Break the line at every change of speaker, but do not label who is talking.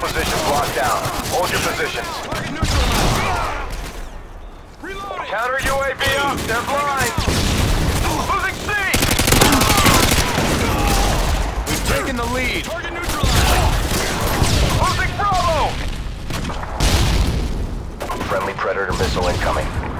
Positions locked down. Hold your positions. Counter UAV up. They're blind. Losing C. We've taken the lead. Losing Bravo. Friendly Predator missile incoming.